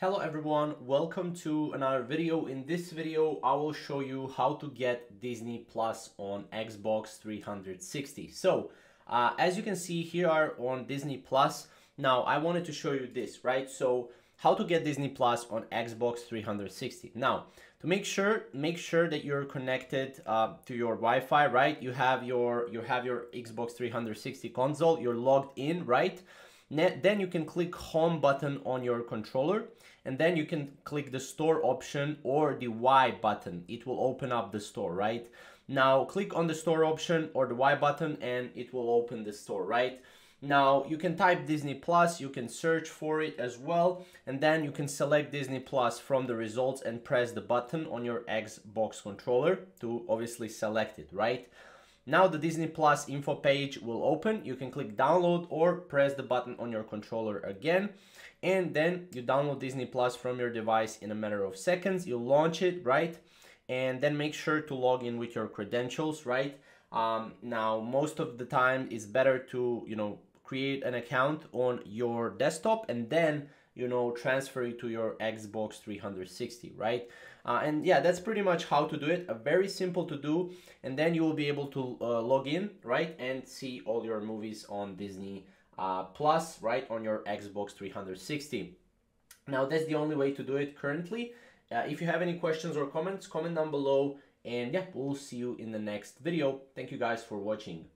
Hello everyone, welcome to another video. In this video, I will show you how to get Disney Plus on Xbox 360. So, uh, as you can see here are on Disney Plus. Now, I wanted to show you this, right? So, how to get Disney Plus on Xbox 360. Now, to make sure, make sure that you're connected uh, to your Wi-Fi, right? You have your you have your Xbox 360 console. You're logged in, right? Then you can click home button on your controller and then you can click the store option or the Y button. It will open up the store, right? Now click on the store option or the Y button and it will open the store, right? Now you can type Disney Plus, you can search for it as well, and then you can select Disney Plus from the results and press the button on your Xbox controller to obviously select it, right? Now the Disney Plus info page will open. You can click download or press the button on your controller again. And then you download Disney Plus from your device in a matter of seconds. You launch it, right? And then make sure to log in with your credentials, right? Um, now, most of the time it's better to, you know, create an account on your desktop and then you know transfer it to your xbox 360 right? Uh, and yeah that's pretty much how to do it. A very simple to do and then you will be able to uh, log in right and see all your movies on disney uh, plus right on your xbox 360 now that's the only way to do it currently. Uh, if you have any questions or comments comment down below and yeah we'll see you in the next video. Thank you guys for watching